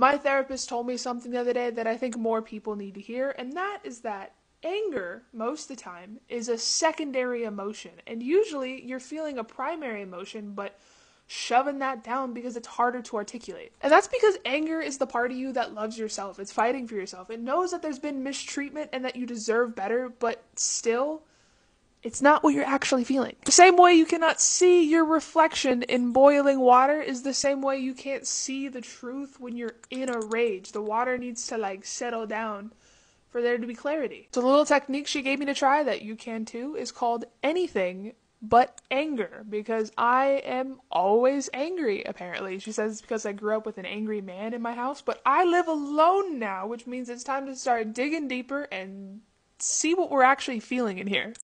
My therapist told me something the other day that I think more people need to hear, and that is that anger, most of the time, is a secondary emotion. And usually you're feeling a primary emotion, but shoving that down because it's harder to articulate. And that's because anger is the part of you that loves yourself. It's fighting for yourself. It knows that there's been mistreatment and that you deserve better, but still, it's not what you're actually feeling. The same way you cannot see your reflection in boiling water is the same way you can't see the truth when you're in a rage. The water needs to like settle down for there to be clarity. So the little technique she gave me to try that you can too is called anything but anger because I am always angry apparently. She says it's because I grew up with an angry man in my house, but I live alone now, which means it's time to start digging deeper and see what we're actually feeling in here.